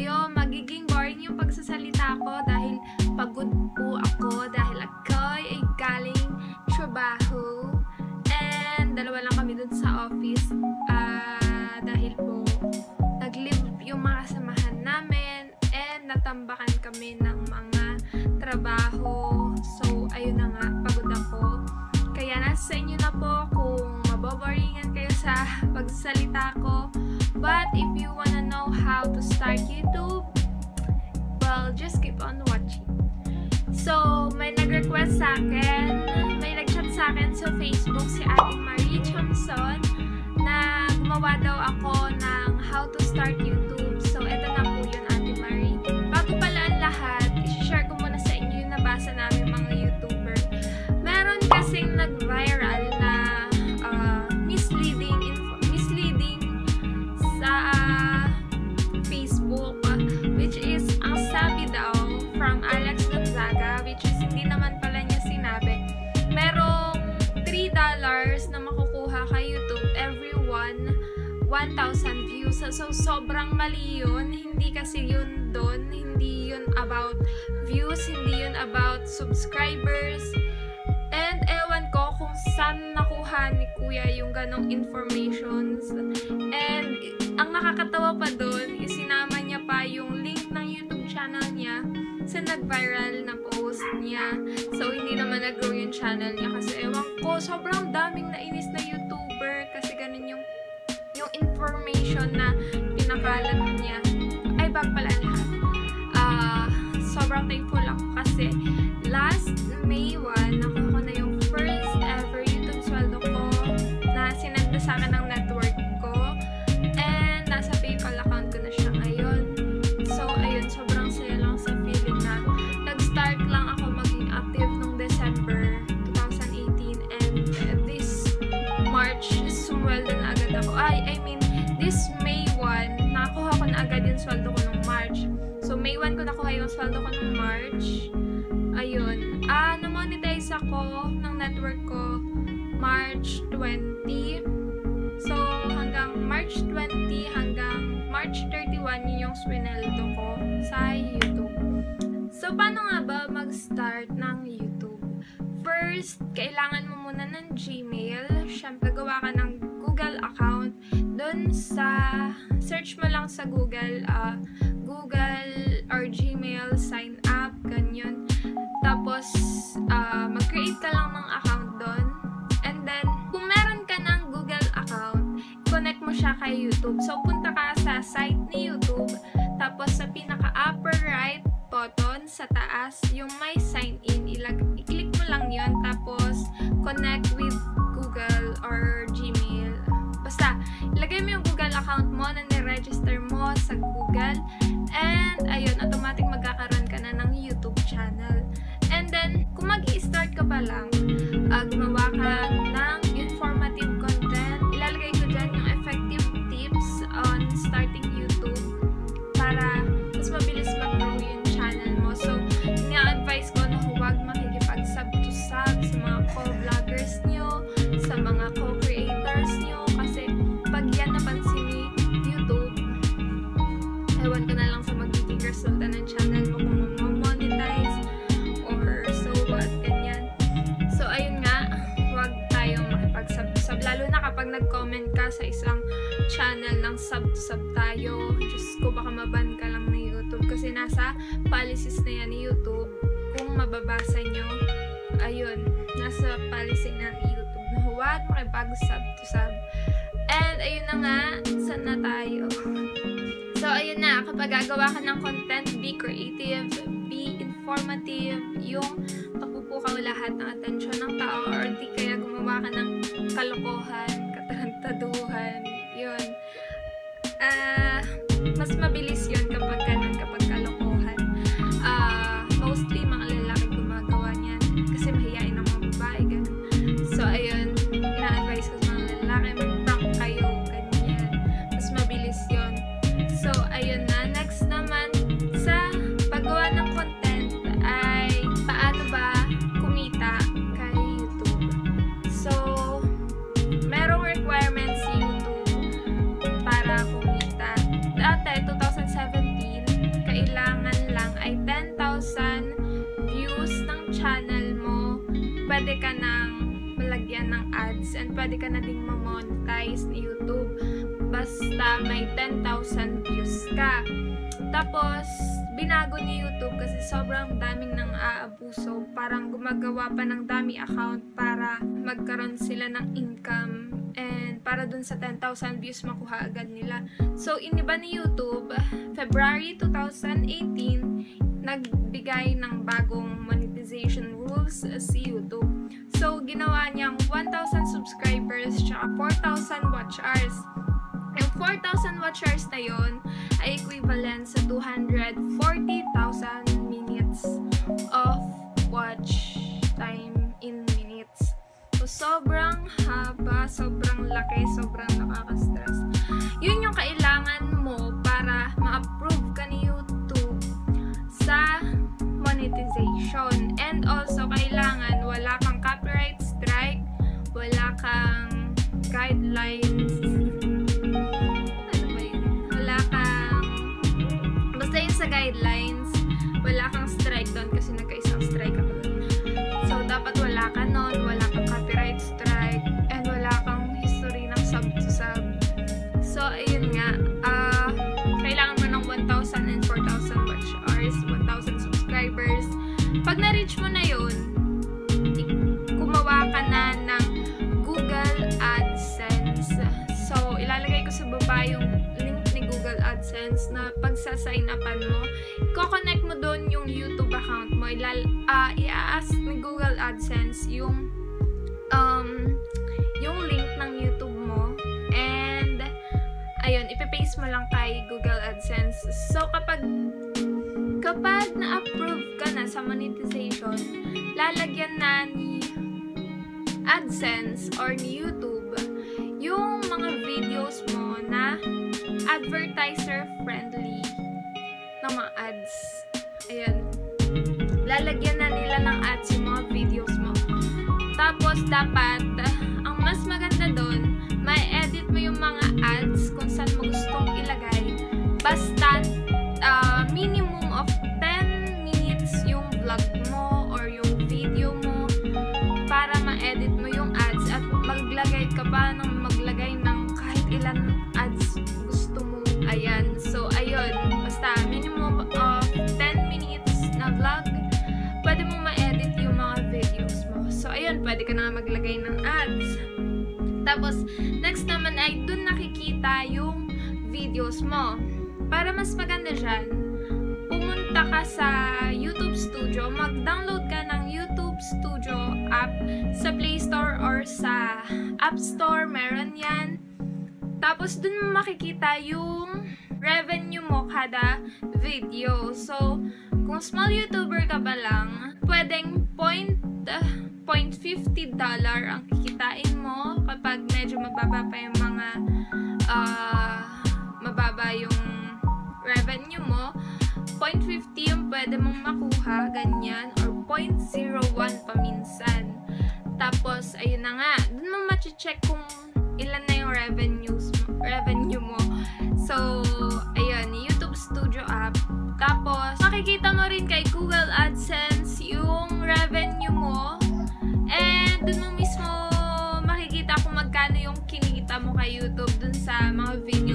kayo, magiging boring yung pagsasalita ko dahil pagod po ako dahil ako ay galing trabaho. And dalawa lang kami dun sa office ah, dahil po nag-leave yung mga kasamahan namin and natambakan kami ng mga trabaho. So, ayun na nga, pagod ako. Kaya nasa inyo na po kung maboboringan kayo sa pagsalita ko. But if you wanna know how to start YouTube, well, just keep on watching. So, may nag-request sa akin, may nag-chat sa akin sa Facebook si Ate Marie Chomson na gumawa daw ako ng how to start YouTube. So, so, sobrang mali yun. Hindi kasi yun doon. Hindi yun about views. Hindi yun about subscribers. And ewan ko kung saan nakuha ni Kuya yung ganong informations. And ang nakakatawa pa doon, isinama niya pa yung link ng YouTube channel niya sa nag-viral na post niya. So, hindi naman nag-grow yung channel niya kasi ewan ko, sobrang daming nainis na YouTuber information na pinakalat niya. Ay, bag pala sweldo ko nung March. Ayun. Ah, na-monetize ako ng network ko March 20. So, hanggang March 20 hanggang March 31 yun yung swineldo ko sa YouTube. So, paano nga ba mag-start ng YouTube? First, kailangan mo muna ng Gmail. Siyempre, gawa ka ng Google account. Doon sa, search mo lang sa Google, ah, Google Gmail, sign up, ganyan. Tapos, ah, mag-create ka lang ng account doon. And then, kung meron ka ng Google account, connect mo siya kay YouTube. So, punta ka sa site ni YouTube. Tapos, sa pinaka-upper right button sa taas, yung may sign in, ilag i-click mo lang yon Tapos, connect with Google or Gmail. Basta, ilagay mo yung Google account mo na ni-register mo sa Google. And, ayun, lang, uh, maban ka lang ni YouTube. Kasi nasa policies na yan ni YouTube. Kung mababasa nyo, ayun, nasa policy ni YouTube na huwag makipag-sub-to-sub. And, ayun na nga, saan na tayo? So, ayun na, kapag gagawa ka ng content, be creative, be informative, yung papupukaw lahat ng atensyon ng tao or di kaya gumawa ka ng kalokohan, katarantaduhan, yun. Tapos, binago ni YouTube kasi sobrang daming nang aabuso. Parang gumagawa pa ng dami account para magkaroon sila ng income and para dun sa 10,000 views makuha agad nila. So, iniba ni YouTube, February 2018, nagbigay ng bagong monetization rules si YouTube. So, ginawa niyang 1,000 subscribers tsaka 4,000 watch hours. Yung 4,000 watch hours na yun ay equivalent sa 240,000 minutes of watch time in minutes. So, sobrang haba, sobrang laki, sobrang nakaka-stress. Yun yung kailangan mo para ma-approve ka ni YouTube sa monetization. And also, kailangan wala kang copyright strike, wala kang guidelines Ilal, uh, i-ask ni Google AdSense yung um, yung link ng YouTube mo and ayun, ipipaste mo lang kay Google AdSense. So, kapag kapag na-approve ka na sa monetization, lalagyan na ni AdSense or ni YouTube yung mga videos mo na advertiser friendly na mga ads. Ayan. Lalagyan na nila ng ads yung mga videos mo. Tapos, dapat, Tapos, next naman ay dun nakikita yung videos mo. Para mas maganda dyan, pumunta ka sa YouTube Studio, mag-download ka ng YouTube Studio app sa Play Store or sa App Store, meron yan. Tapos, dun mo makikita yung revenue mo kada video. So, kung small YouTuber ka ba lang, pwedeng point, uh, point 50 dollar ang kikitain mo kapag medyo mababa pa yung mga uh, mababa yung revenue mo. 0.50 yung pwede mong makuha, ganyan, or 0.01 paminsan. Tapos, ayun na nga, dun mo machi-check kung ilan na yung revenues mo, revenue mo. So, ayun, YouTube Studio app. Tapos, makikita mo rin kay Google AdSense kay YouTube dun sa mga videos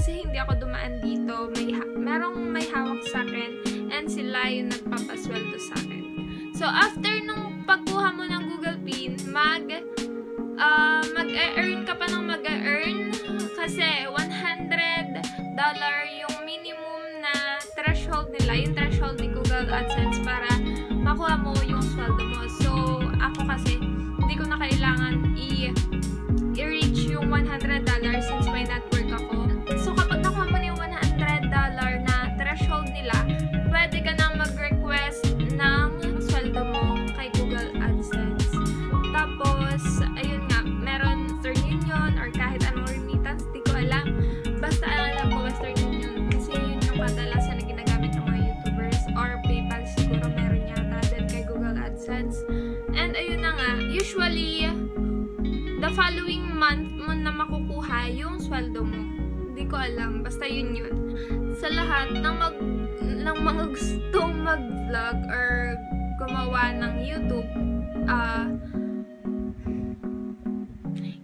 kasi hindi ako dumaan dito. May merong may hawak sa akin and sila yung nagpapasweldo sa akin. So, after nung pagkuha mo ng Google PIN, mag uh, mag-earn ka pa ng mag-earn kasi $100 yung minimum na threshold threshold nila, yung threshold ni Google AdSense para makuha mo yung sweldo mo. So, ako kasi, hindi ko na kailangan i- And ayun na nga, usually, the following month mo na makukuha yung sweldo mo. Hindi ko alam, basta yun yun. Sa lahat ng mag ng mga gustong mag-vlog or gumawa ng YouTube, ah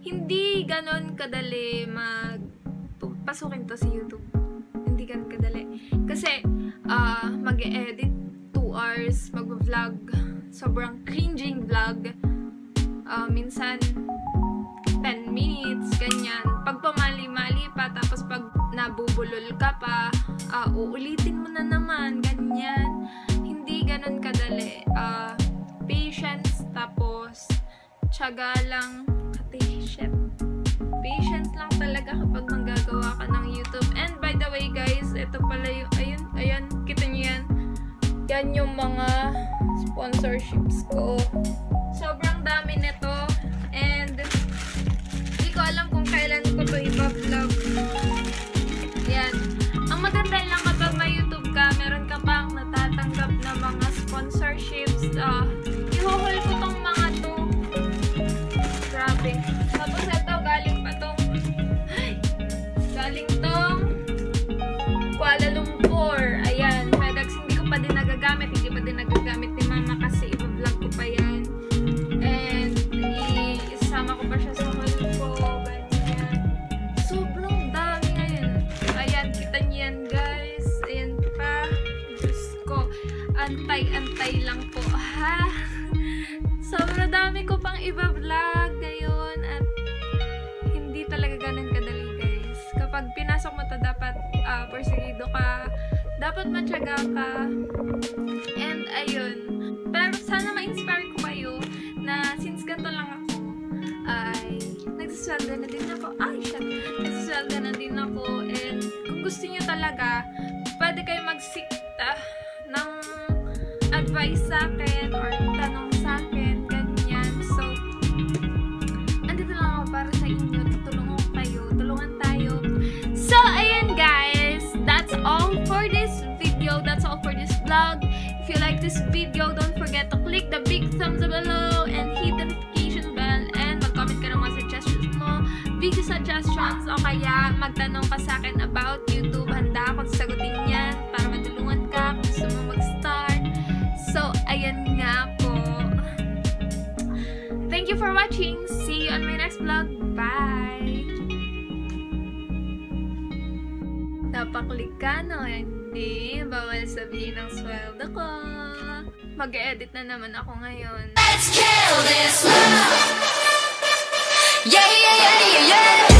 hindi ganon kadali mag pasukin to sa YouTube. Hindi ganon kadali. Kasi, ah mag-edit 2 hours, mag-vlog, sobrang cringing vlog. Ah, minsan, 10 minutes, ganyan. Pag pamali-mali pa, tapos pag nabubulol ka pa, ah, uulitin mo na naman, ganyan. Hindi ganon kadali. Ah, patience, tapos, tiyaga lang, patient. Patient lang talaga kapag manggagawa ka ng YouTube. And by the way guys, ito pala yung, ayun, ayun, kita nyo yan. Yan yung mga sponsorships ko. Dapat matyaga ka. And, ayun. Pero sana ma-inspire ko kayo na since ganito lang ako, ay nagsasweldo na din ako. Ay, shit. Nagsasweldo na din ako. And kung gusto niyo talaga, pwede kayo mag-seek ah, ng advice sa akin or vlog. If you like this video, don't forget to click the big thumbs up below and hit the notification bell and mag-comment ka ng mga suggestions mo, video suggestions, o kaya magtanong ka sa akin about YouTube. Handa akong mag-edit na naman ako ngayon. Let's kill this love. Yeah, yeah, yeah, yeah, yeah.